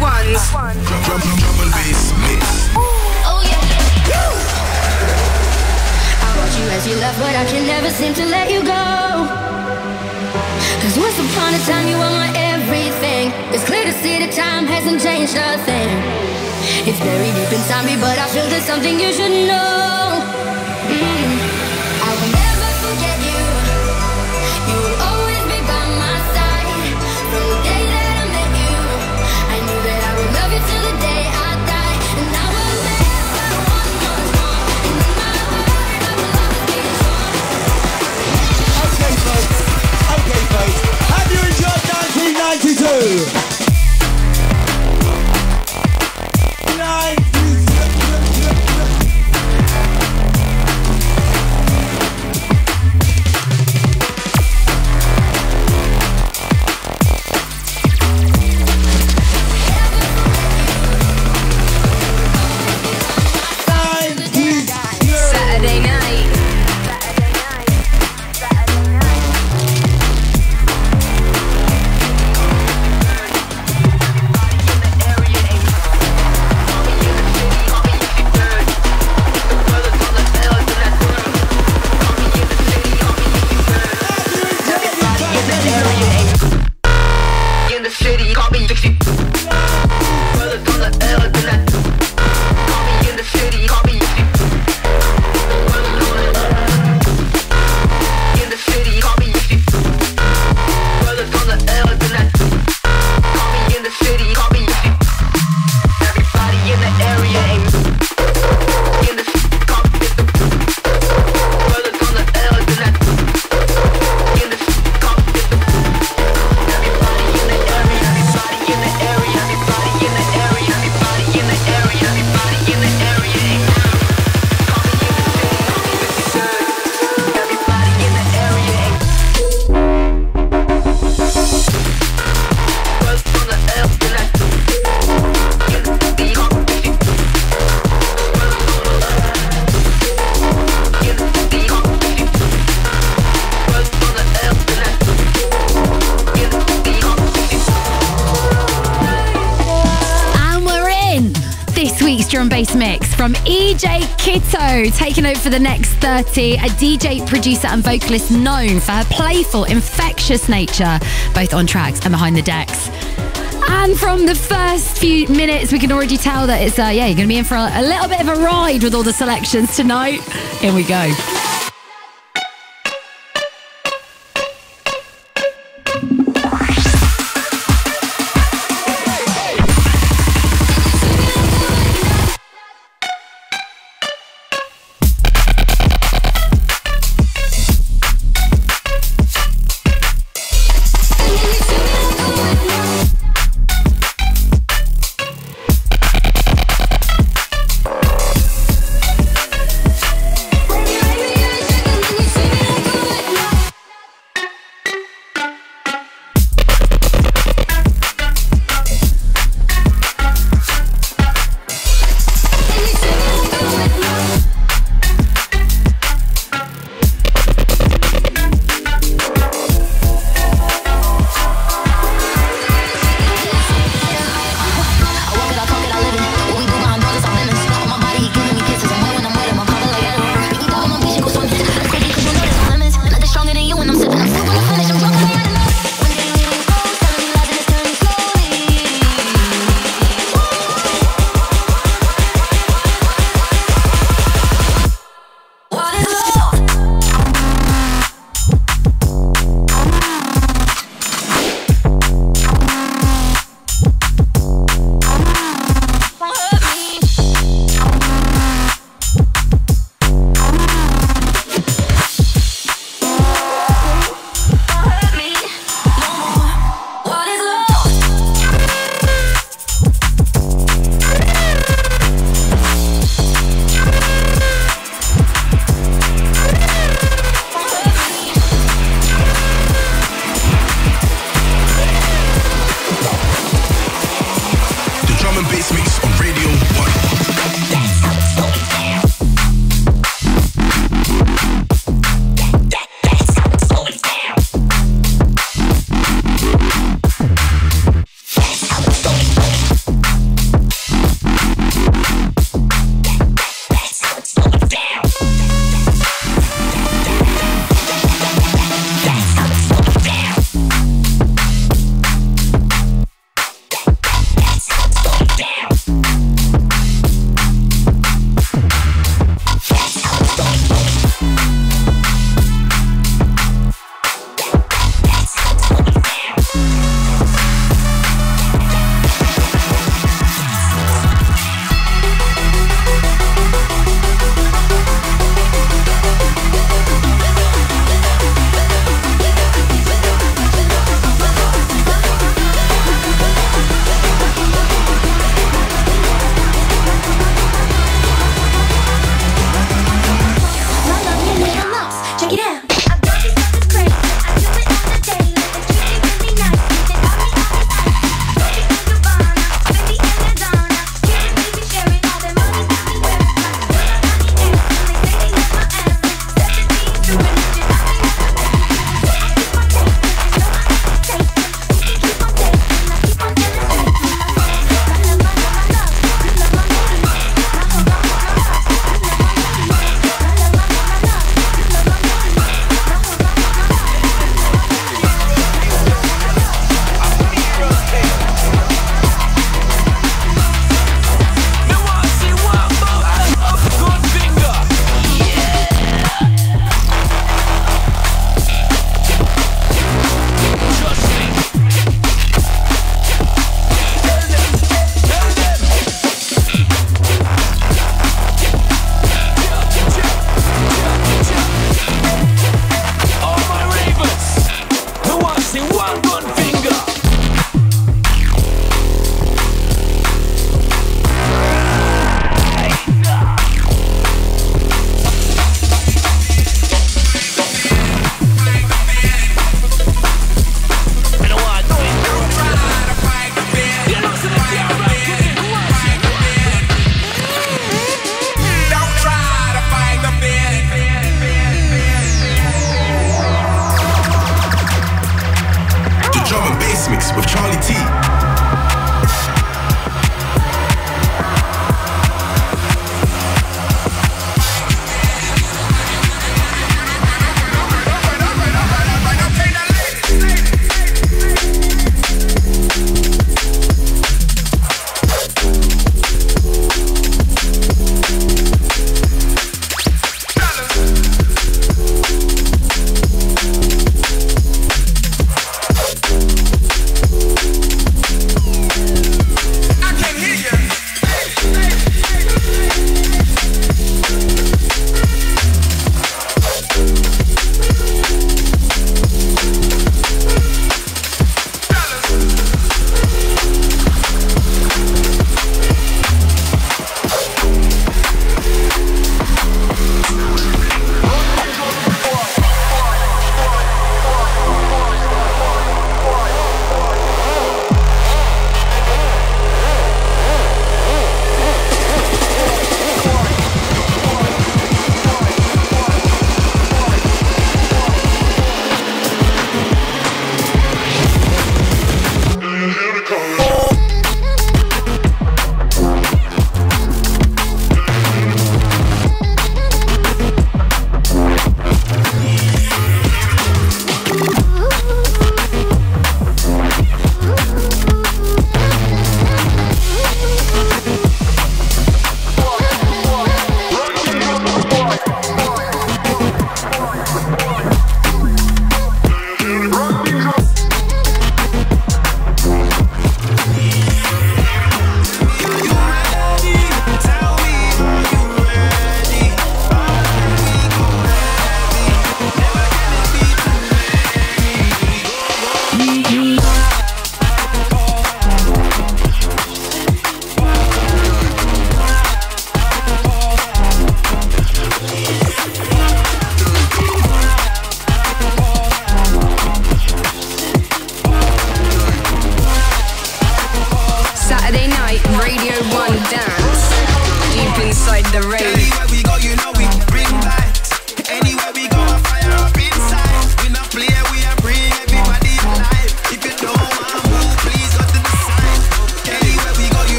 ones. And bass mix. Oh yeah. I watch you as you left, but I can never seem to let you go. Cause once upon a time you were my everything. It's clear to see that time hasn't changed a thing. It's buried deep inside me, but I feel there's something you should know. 1992? Saturday for the next 30, a DJ, producer, and vocalist known for her playful, infectious nature, both on tracks and behind the decks. And from the first few minutes, we can already tell that it's, uh, yeah, you're going to be in for a, a little bit of a ride with all the selections tonight. Here we go.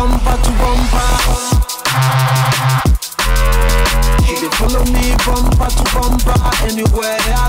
bumper to bumper. Hey, they follow me bumper to bumper anywhere.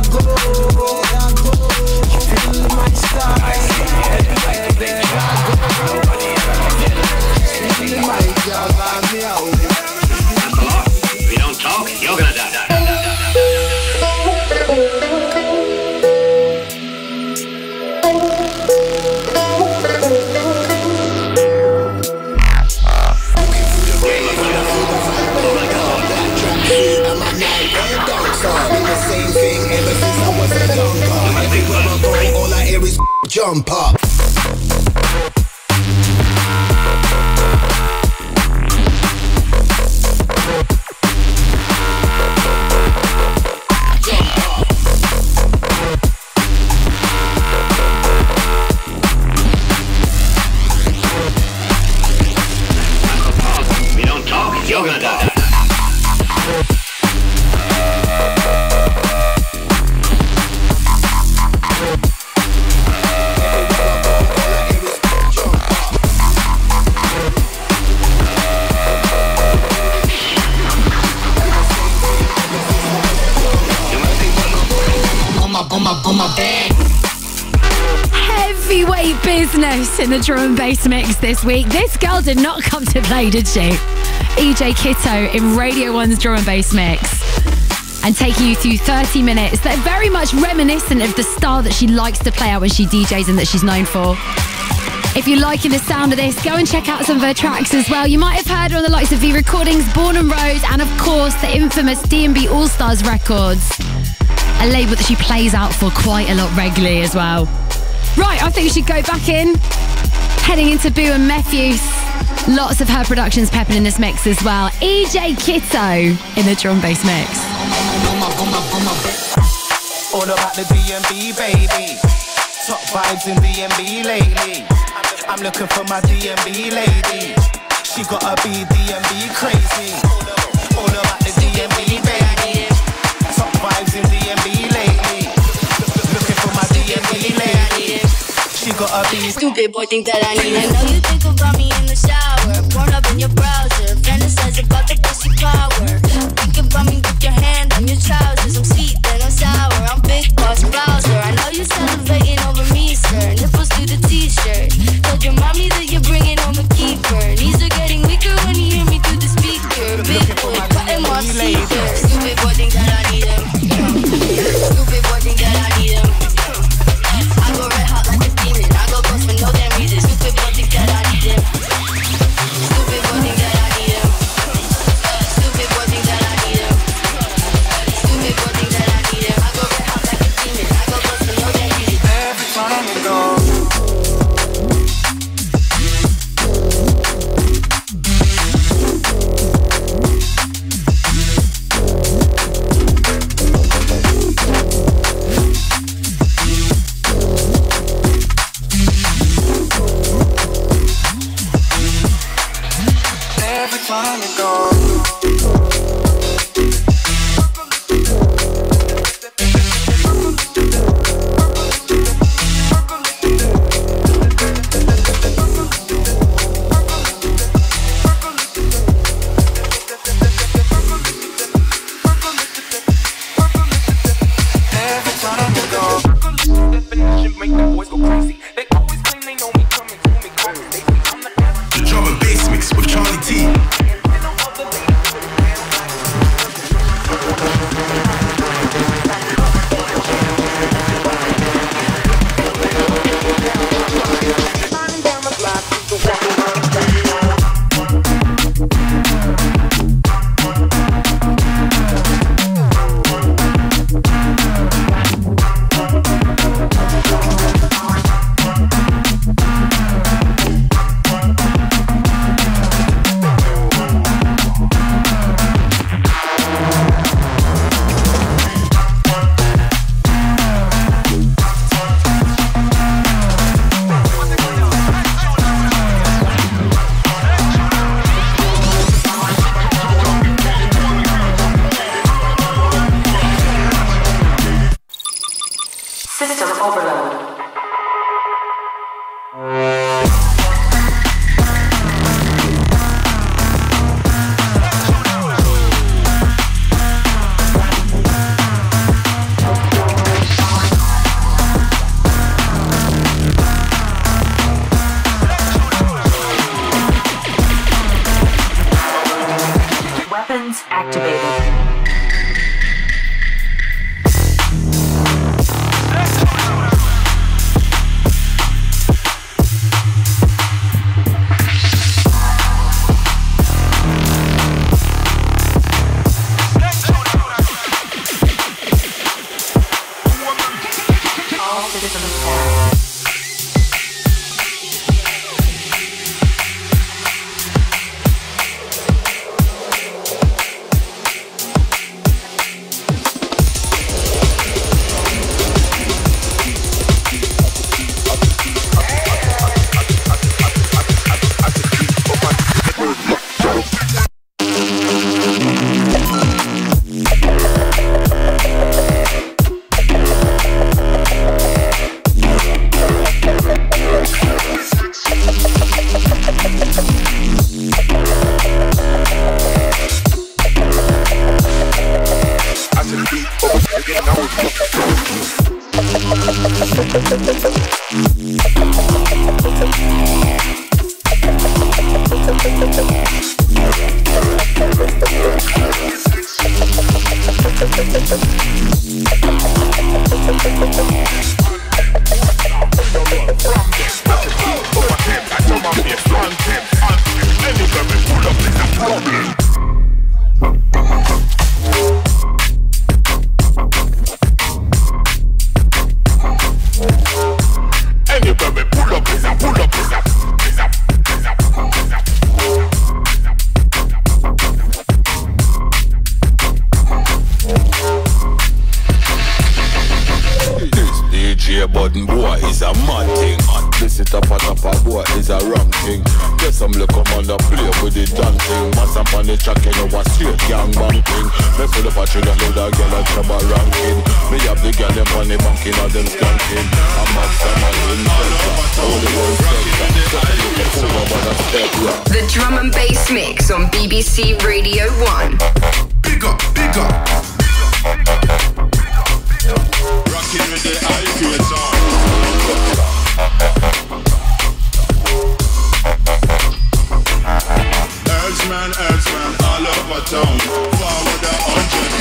In the drum and bass mix this week. This girl did not come to play, did she? EJ Kitto in Radio 1's drum and bass mix. And taking you through 30 minutes that are very much reminiscent of the style that she likes to play out when she DJs and that she's known for. If you're liking the sound of this, go and check out some of her tracks as well. You might have heard her on the likes of V Recordings, Born on Road, and of course the infamous D&B All Stars Records, a label that she plays out for quite a lot regularly as well. Right, I think we should go back in. Heading into Bou and Mefjus. Lots of her productions pepping in this mix as well. EJ Kitto in the drum bass mix. All about the DMB, baby. Top vibes in DMB lately. I'm looking for my DMB lady. She gotta be DMB crazy. All about the DMB, baby. She gotta be Stupid boy, think that I need I know you think about me in the shower. Porn up in your browser. Fantasize about the pussy power. Think about me with your hand on your trousers. I'm sweet, then I'm sour. I'm big boss browser. I know you salivating over me, sir. Nipples through the t-shirt. Told your mommy that you're bringing home a keeper. Knees are getting weaker when you hear me through the speaker. Big boy, cutting my seekers. The drum and bass mix on BBC Radio 1. Big up, big up. Rocking with the song. Elseman, Elseman, all over town. Forward a hundred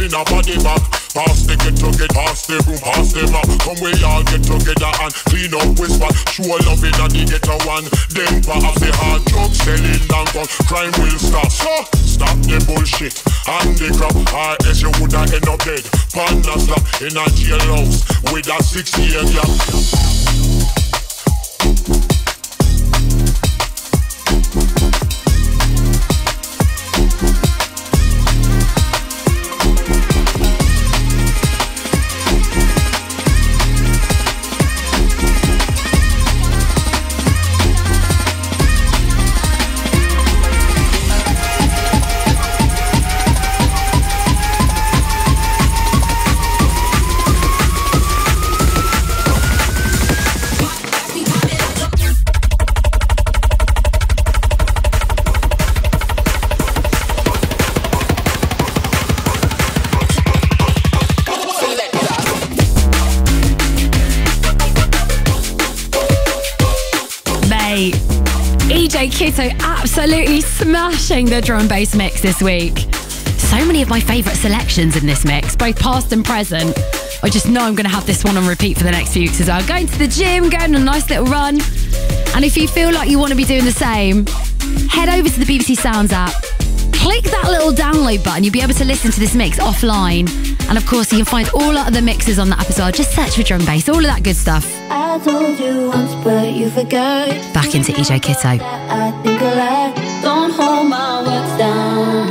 in a body bag Pass the get to get, pass the room, pass the map. Come we all get together and clean up whisper Show love in the ghetto one Them off the hard drugs selling down gun. Crime will stop, so stop the bullshit And the crap, or else you woulda end up dead. Panda slap in a jailhouse With a six year gap smashing the drum bass mix this week. So many of my favourite selections in this mix, both past and present. I just know I'm going to have this one on repeat for the next few weeks as well. Going to the gym, going on a nice little run. And if you feel like you want to be doing the same, head over to the BBC Sounds app. Click that little download button. You'll be able to listen to this mix offline. And of course, you can find all our other mixes on that app as well. Just search for drum bass, all of that good stuff. I told you once, but you forgot. Back into EJ Kitto. I think a lot. Don't hold my words down.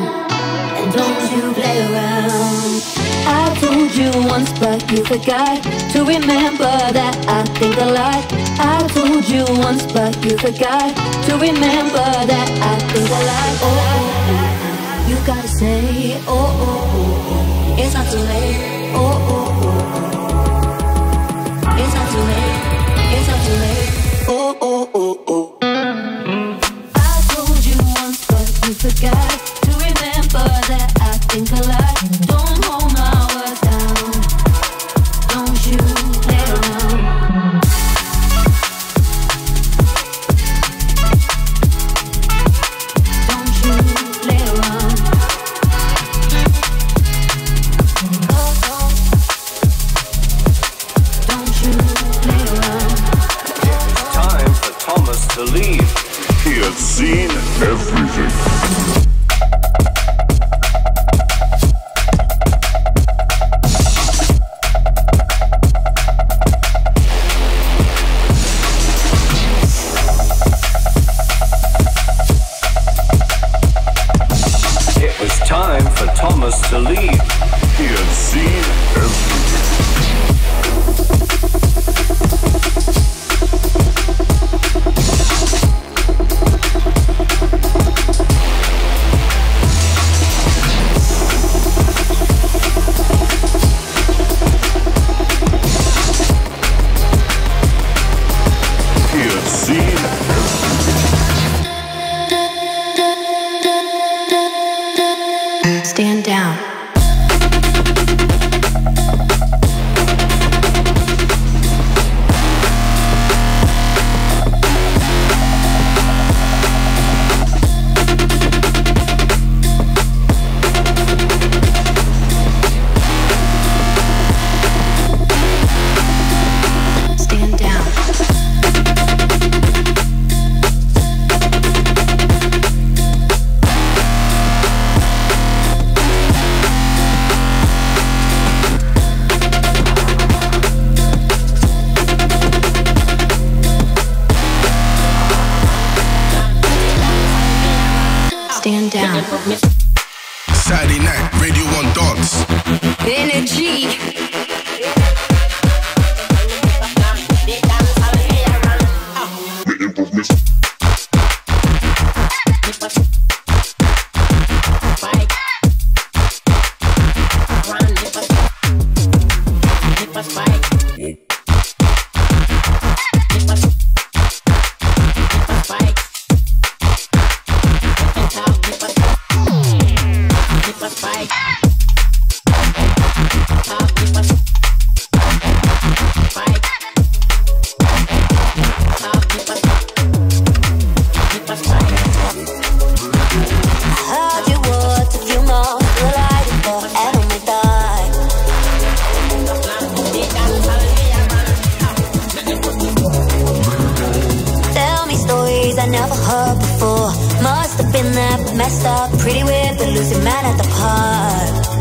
And don't you play around. I told you once, but you forgot to remember that I think a lot. I told you once, but you forgot to remember that I think a lot. Oh, oh, oh. you gotta say, oh, oh, oh. It's not too late. Oh, oh. stand down. Saturday night, Radio 1 Dance. Energy. Miss. I never heard before. Must have been that messed up. Pretty weird but losing man at the park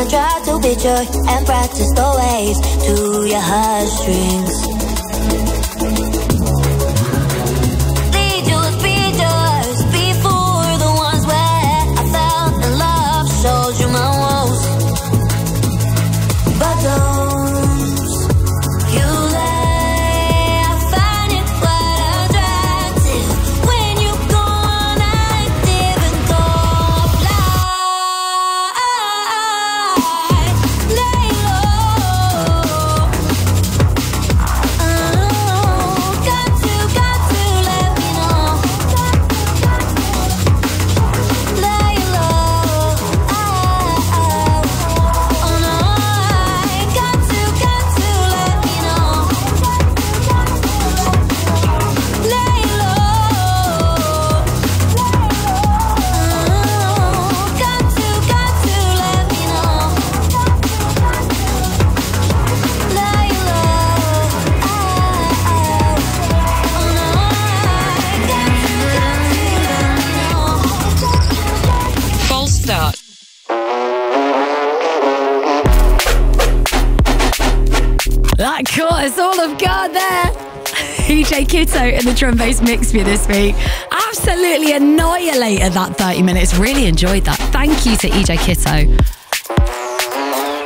I try to picture and practice the ways to your heartstrings. EJ Kitto in the drum bass mix for you this week. Absolutely annihilated that 30 minutes. Really enjoyed that. Thank you to EJ Kitto.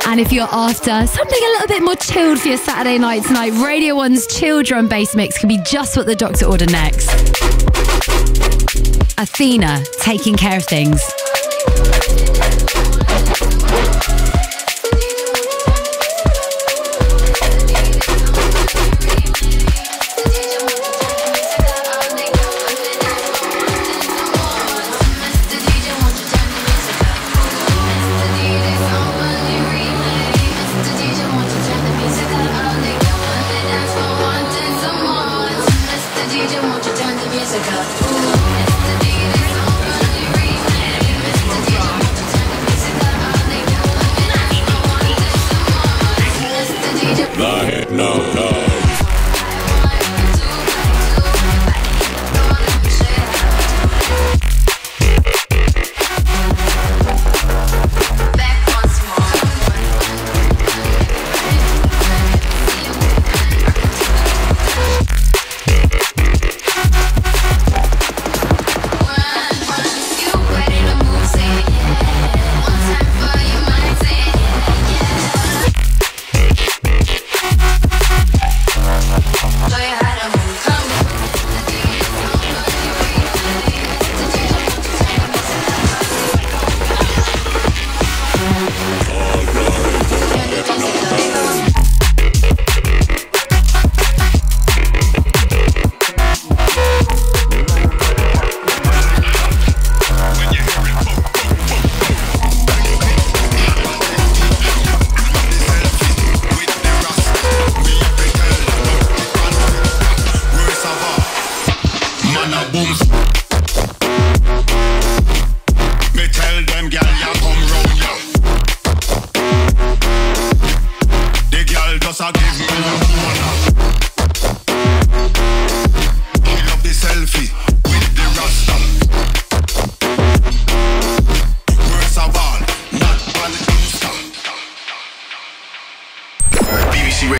And if you're after something a little bit more chilled for your Saturday night tonight, Radio 1's chill drum bass mix can be just what the doctor ordered next. Athena, taking care of things.